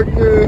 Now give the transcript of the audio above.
Doctor.